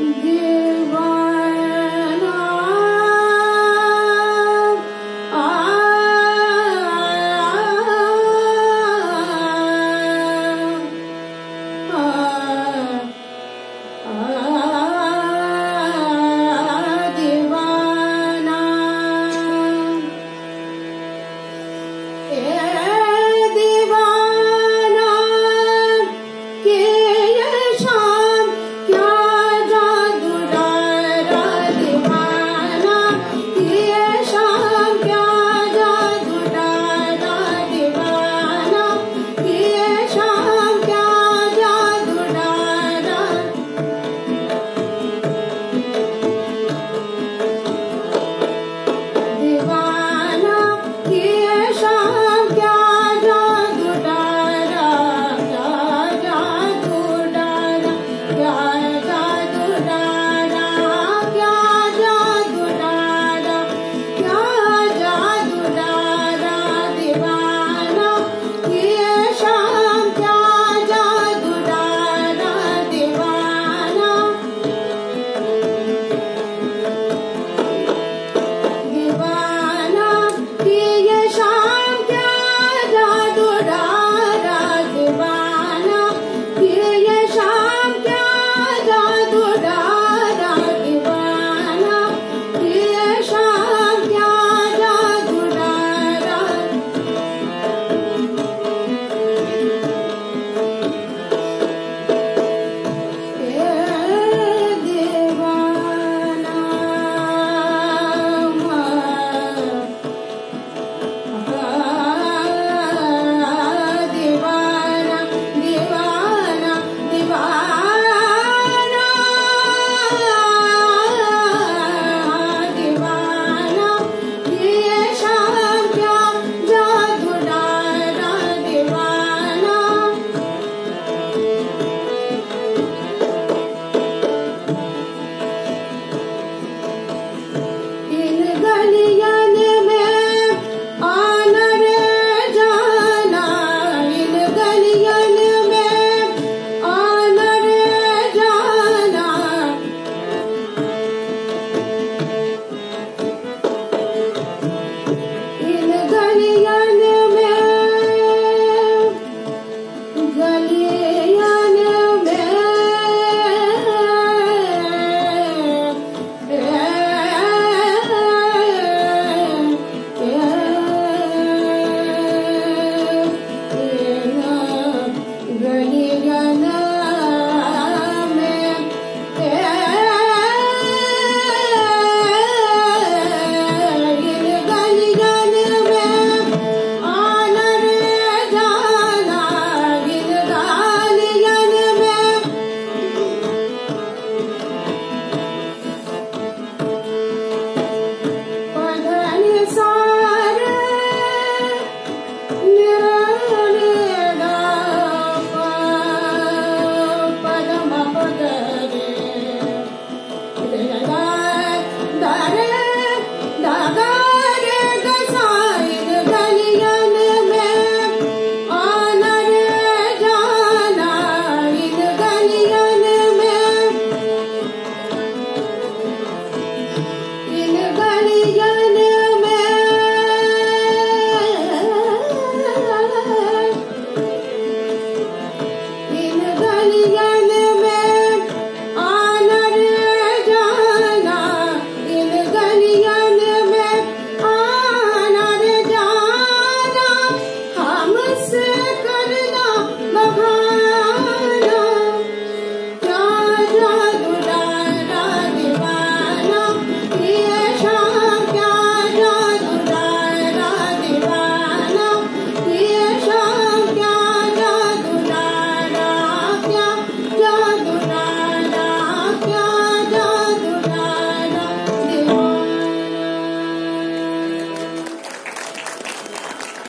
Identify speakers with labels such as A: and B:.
A: good.